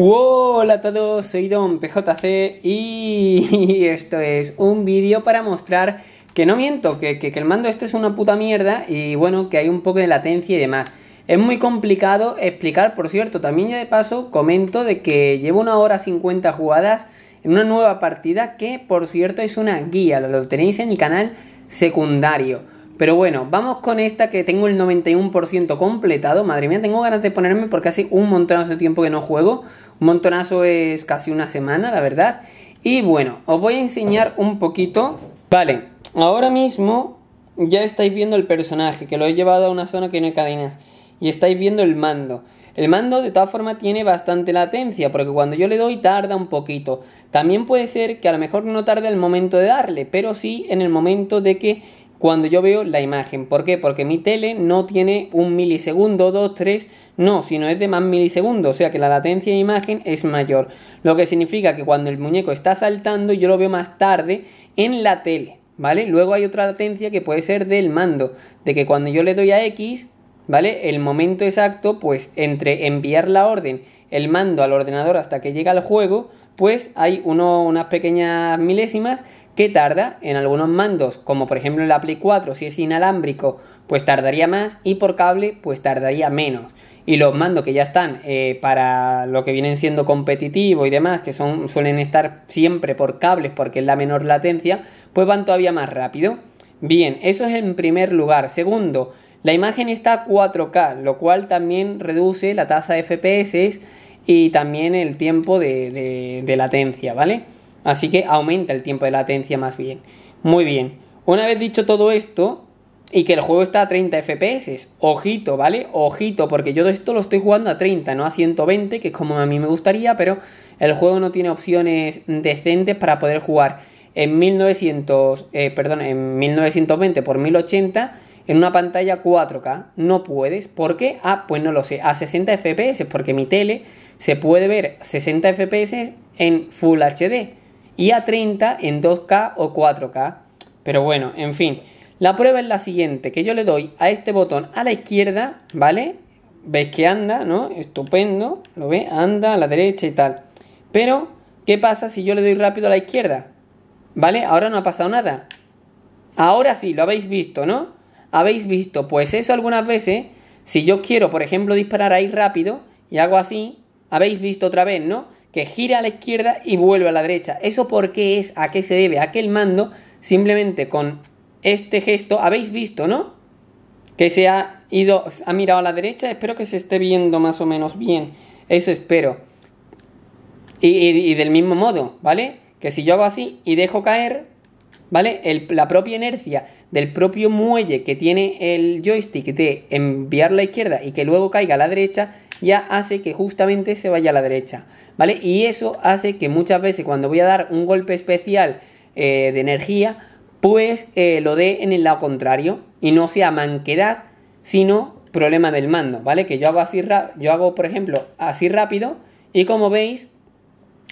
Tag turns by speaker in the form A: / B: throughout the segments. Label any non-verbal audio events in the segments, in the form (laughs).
A: Hola a todos, soy Don PJC y (laughs) esto es un vídeo para mostrar que no miento, que, que, el mando este es una puta mierda y bueno, que hay un poco de latencia y demás. Es muy complicado explicar, por cierto, también ya de paso comento de que llevo una hora 50 jugadas en una nueva partida que por cierto es una guía, lo tenéis en el canal secundario. Pero bueno, vamos con esta que tengo el 91% completado. Madre mía, tengo ganas de ponerme porque hace un montonazo de tiempo que no juego. Un montonazo es casi una semana, la verdad. Y bueno, os voy a enseñar un poquito. Vale, ahora mismo ya estáis viendo el personaje, que lo he llevado a una zona que no hay cadenas. Y estáis viendo el mando. El mando de todas formas tiene bastante latencia, porque cuando yo le doy tarda un poquito. También puede ser que a lo mejor no tarde el momento de darle, pero sí en el momento de que cuando yo veo la imagen. ¿Por qué? Porque mi tele no tiene un milisegundo, dos, tres, no, sino es de más milisegundos, o sea que la latencia de imagen es mayor. Lo que significa que cuando el muñeco está saltando yo lo veo más tarde en la tele, ¿vale? Luego hay otra latencia que puede ser del mando, de que cuando yo le doy a X, ¿vale? El momento exacto, pues entre enviar la orden, el mando al ordenador hasta que llega al juego, pues hay uno, unas pequeñas milésimas que tarda en algunos mandos, como por ejemplo en la Play 4, si es inalámbrico, pues tardaría más y por cable, pues tardaría menos. Y los mandos que ya están eh, para lo que vienen siendo competitivo y demás, que son, suelen estar siempre por cables porque es la menor latencia, pues van todavía más rápido. Bien, eso es en primer lugar. Segundo, la imagen está a 4K, lo cual también reduce la tasa de FPS y también el tiempo de latencia, ¿vale? Así que aumenta el tiempo de latencia más bien. Muy bien. Una vez dicho todo esto, y que el juego está a 30 FPS. Ojito, ¿vale? Ojito, porque yo esto lo estoy jugando a 30, no a 120, que es como a mí me gustaría, pero el juego no tiene opciones decentes para poder jugar en 1900, eh, perdón, en 1920 por 1080 en una pantalla 4K. No puedes. ¿Por qué? Ah, pues no lo sé. A 60 FPS, porque mi tele se puede ver 60 FPS en Full HD y a 30 en 2K o 4K. Pero bueno, en fin. La prueba es la siguiente, que yo le doy a este botón a la izquierda, ¿vale? Veis que anda, ¿no? Estupendo, ¿lo ve? Anda a la derecha y tal. Pero, ¿qué pasa si yo le doy rápido a la izquierda? ¿Vale? Ahora no ha pasado nada. Ahora sí, lo habéis visto, ¿no? Habéis visto, pues eso algunas veces, si yo quiero, por ejemplo, disparar ahí rápido y hago así, habéis visto otra vez, ¿no? Que gira a la izquierda y vuelve a la derecha. ¿Eso por qué es? ¿A qué se debe? A que el mando simplemente con este gesto, habéis visto, ¿no? Que se ha ido, ha mirado a la derecha, espero que se esté viendo más o menos bien, eso espero. Y, del mismo modo, ¿vale? Que si yo hago así y dejo caer, ¿vale? la propia inercia del propio muelle que tiene el joystick de enviar la izquierda y que luego caiga a la derecha, ya hace que justamente se vaya a la derecha, ¿vale? Y eso hace que muchas veces cuando voy a dar un golpe especial eh, de energía, pues eh, lo dé en el lado contrario y no sea manquedad, sino problema del mando, ¿vale? Que yo hago así, yo hago por ejemplo así rápido y como veis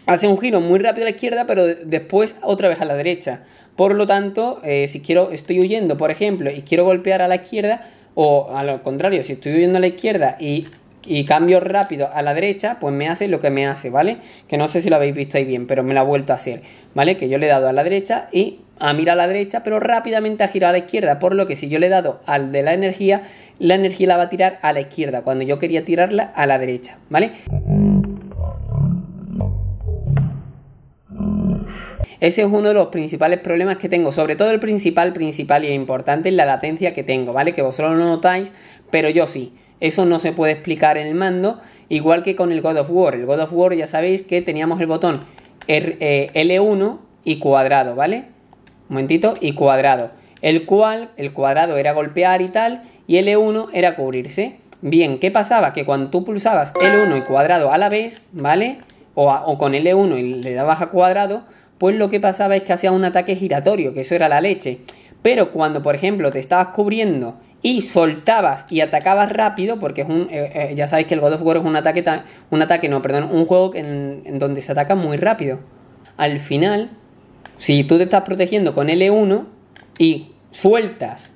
A: hace un giro muy rápido a la izquierda, pero después otra vez a la derecha. Por lo tanto, eh, si quiero, estoy huyendo, por ejemplo, y quiero golpear a la izquierda, o al contrario, si estoy huyendo a la izquierda y y cambio rápido a la derecha, pues me hace lo que me hace, ¿vale? Que no sé si lo habéis visto ahí bien, pero me lo ha vuelto a hacer, ¿vale? Que yo le he dado a la derecha y a mirar a la derecha, pero rápidamente ha girado a la izquierda, por lo que si yo le he dado al de la energía, la energía la va a tirar a la izquierda, cuando yo quería tirarla a la derecha, ¿vale? Ese es uno de los principales problemas que tengo, sobre todo el principal, principal y importante es la latencia que tengo, ¿vale? Que vosotros no notáis, pero yo sí. Eso no se puede explicar en el mando, igual que con el God of War. El God of War ya sabéis que teníamos el botón R, eh, L1 y cuadrado, ¿vale? Un momentito, y cuadrado. El cual, el cuadrado era golpear y tal, y L1 era cubrirse. Bien, ¿qué pasaba? Que cuando tú pulsabas L1 y cuadrado a la vez, ¿vale? O, o con L1 y le dabas a cuadrado, pues lo que pasaba es que hacía un ataque giratorio, que eso era la leche. Pero cuando, por ejemplo, te estabas cubriendo y soltabas y atacabas rápido, porque es un, eh, eh, ya sabéis que el God of War es un ataque, un ataque, no, perdón, un juego en, en, donde se ataca muy rápido. Al final, si tú te estás protegiendo con L1 y sueltas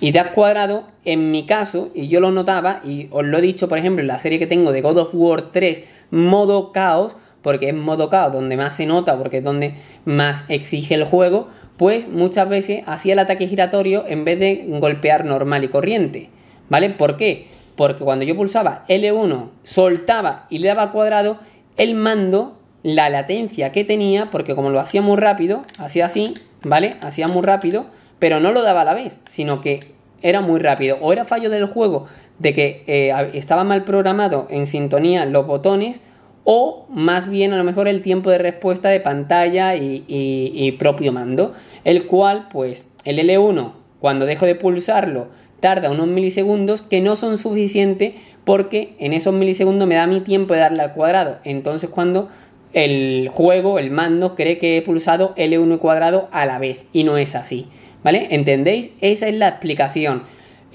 A: y das cuadrado, en mi caso, y yo lo notaba, y os lo he dicho, por ejemplo, en la serie que tengo de God of War 3 modo caos, porque es modo caos donde más se nota, porque es donde más exige el juego, pues muchas veces hacía el ataque giratorio en vez de golpear normal y corriente. ¿Vale? ¿Por qué? Porque cuando yo pulsaba L1, soltaba y le daba cuadrado, el mando, la latencia que tenía, porque como lo hacía muy rápido, hacía así, ¿vale? Hacía muy rápido, pero no lo daba a la vez, sino que era muy rápido. O era fallo del juego de que eh, estaba mal programado en sintonía los botones, o más bien a lo mejor el tiempo de respuesta de pantalla y, propio mando, el cual pues el L1 cuando dejo de pulsarlo tarda unos milisegundos que no son suficientes porque en esos milisegundos me da mi tiempo de darle al cuadrado. Entonces cuando el juego, el mando, cree que he pulsado L1 cuadrado a la vez y no es así. ¿Vale? ¿Entendéis? Esa es la explicación.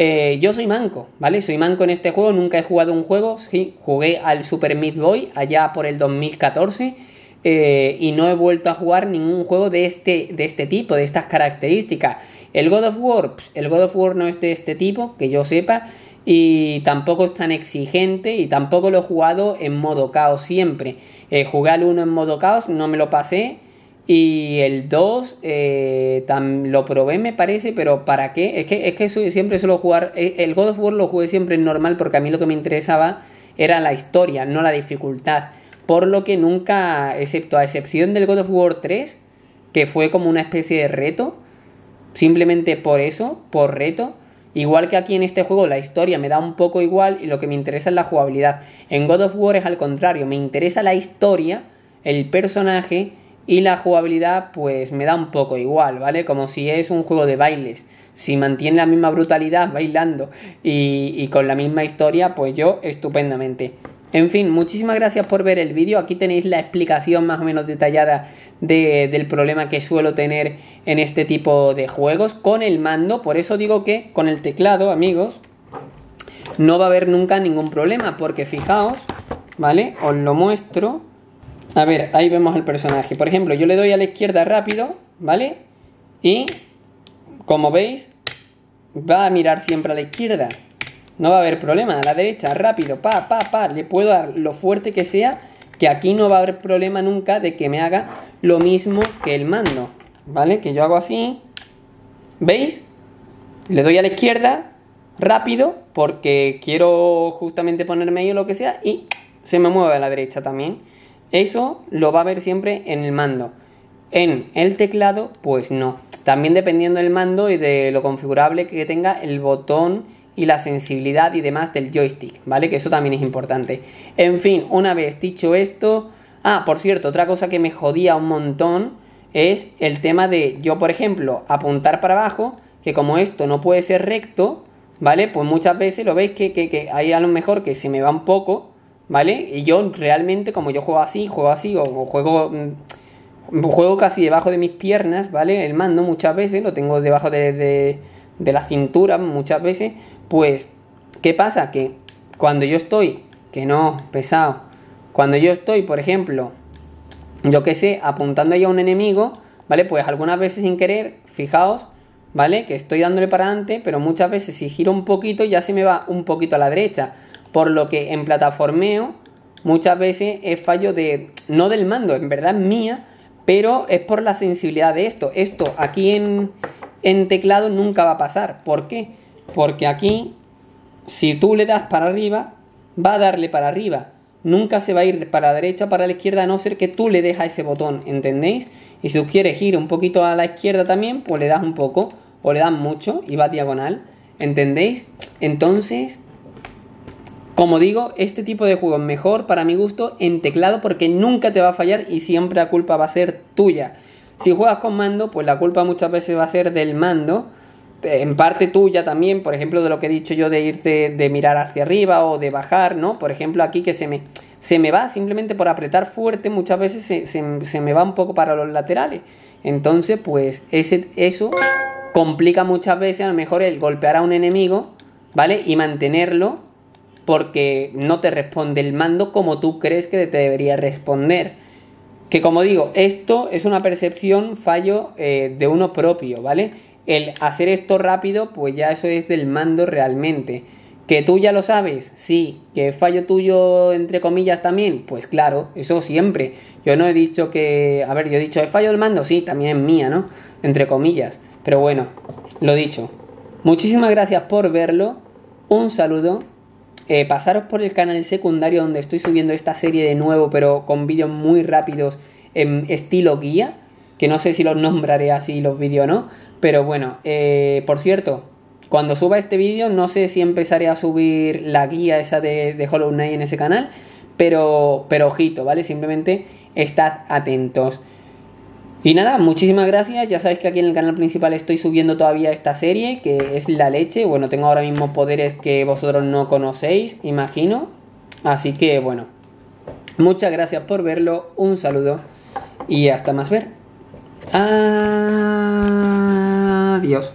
A: Eh, yo soy manco, ¿vale? Soy manco en este juego, nunca he jugado un juego, sí, jugué al Super Meat Boy allá por el 2014 eh, y no he vuelto a jugar ningún juego de este, de este tipo, de estas características. El God of War, el God of War no es de este tipo, que yo sepa, y tampoco es tan exigente y tampoco lo he jugado en modo caos siempre. Eh, jugué al 1 en modo caos, no me lo pasé y el 2 eh, lo probé, me parece, pero ¿para qué? Es que, es que siempre suelo jugar. Eh, el God of War lo jugué siempre en normal porque a mí lo que me interesaba era la historia, no la dificultad. Por lo que nunca, excepto a excepción del God of War 3, que fue como una especie de reto, simplemente por eso, por reto. Igual que aquí en este juego la historia me da un poco igual y lo que me interesa es la jugabilidad. En God of War es al contrario, me interesa la historia, el personaje y la jugabilidad pues me da un poco igual, ¿vale? Como si es un juego de bailes. Si mantiene la misma brutalidad (laughs) bailando y, con la misma historia, pues yo estupendamente. En fin, muchísimas gracias por ver el vídeo. Aquí tenéis la explicación más o menos detallada del problema que suelo tener en este tipo de juegos con el mando. Por eso digo que con el teclado, amigos, no va a haber nunca ningún problema. Porque fijaos, ¿vale? Os lo muestro. A ver, ahí vemos el personaje. Por ejemplo, yo le doy a la izquierda rápido, ¿vale? Y, como veis, va a mirar siempre a la izquierda. No va a haber problema. A la derecha, rápido, pa, pa, pa. Le puedo dar lo fuerte que sea, que aquí no va a haber problema nunca de que me haga lo mismo que el mando. ¿Vale? Que yo hago así. ¿Veis? Le doy a la izquierda, rápido, porque quiero justamente ponerme ahí o lo que sea, y se me mueve a la derecha también. Eso lo va a ver siempre en el mando. En el teclado, pues no. También dependiendo del mando y de lo configurable que tenga el botón y la sensibilidad y demás del joystick, ¿vale? Que eso también es importante. En fin, una vez dicho esto... Ah, por cierto, otra cosa que me jodía un montón es el tema de yo, por ejemplo, apuntar para abajo, que como esto no puede ser recto, ¿vale? Pues muchas veces lo veis que, que, que hay a lo mejor que se me va un poco ¿vale? Y yo realmente, como yo juego así, juego así, o, juego, mm, juego casi debajo de mis piernas, ¿vale? El mando muchas veces, lo tengo debajo de, de, de la cintura muchas veces, pues, ¿qué pasa? Que cuando yo estoy, que no, pesado, cuando yo estoy, por ejemplo, yo que sé, apuntando ahí a un enemigo, ¿vale? Pues algunas veces sin querer, fijaos, ¿vale? Que estoy dándole para adelante, pero muchas veces si giro un poquito ya se me va un poquito a la derecha. Por lo que en plataformeo muchas veces es fallo de, no del mando, en verdad mía, pero es por la sensibilidad de esto. Esto aquí en, en teclado nunca va a pasar. ¿Por qué? Porque aquí, si tú le das para arriba, va a darle para arriba. Nunca se va a ir para la derecha para la izquierda a no ser que tú le dejas ese botón, ¿entendéis? Y si tú quieres ir un poquito a la izquierda también, pues le das un poco o le das mucho y va diagonal, ¿entendéis? Entonces, como digo, este tipo de juego mejor para mi gusto en teclado porque nunca te va a fallar y siempre la culpa va a ser tuya. Si juegas con mando, pues la culpa muchas veces va a ser del mando, en parte tuya también, por ejemplo, de lo que he dicho yo de irte de mirar hacia arriba o de bajar, ¿no? Por ejemplo, aquí que se me, se me va simplemente por apretar fuerte, muchas veces se, se me va un poco para los laterales. Entonces, pues ese, eso complica muchas veces a lo mejor el golpear a un enemigo, ¿vale? Y mantenerlo porque no te responde el mando como tú crees que te debería responder. Que como digo, esto es una percepción, fallo eh, de uno propio, ¿vale? El hacer esto rápido, pues ya eso es del mando realmente. ¿Que tú ya lo sabes? Sí. ¿Que fallo tuyo, entre comillas, también? Pues claro, eso siempre. Yo no he dicho que... A ver, yo he dicho, ¿he fallo del mando? Sí, también es mía, ¿no? Entre comillas. Pero bueno, lo dicho. Muchísimas gracias por verlo. Un saludo. Eh, pasaros por el canal secundario donde estoy subiendo esta serie de nuevo, pero con vídeos muy rápidos en estilo guía. Que no sé si los nombraré así los vídeos o no. Pero bueno, eh, por cierto, cuando suba este vídeo, no sé si empezaré a subir la guía esa de, de Hollow Knight en ese canal, pero, pero ojito, ¿vale? Simplemente estad atentos. Y nada, muchísimas gracias. Ya sabéis que aquí en el canal principal estoy subiendo todavía esta serie, que es la leche. Bueno, tengo ahora mismo poderes que vosotros no conocéis, imagino. Así que bueno, muchas gracias por verlo. Un saludo y hasta más ver. Adiós.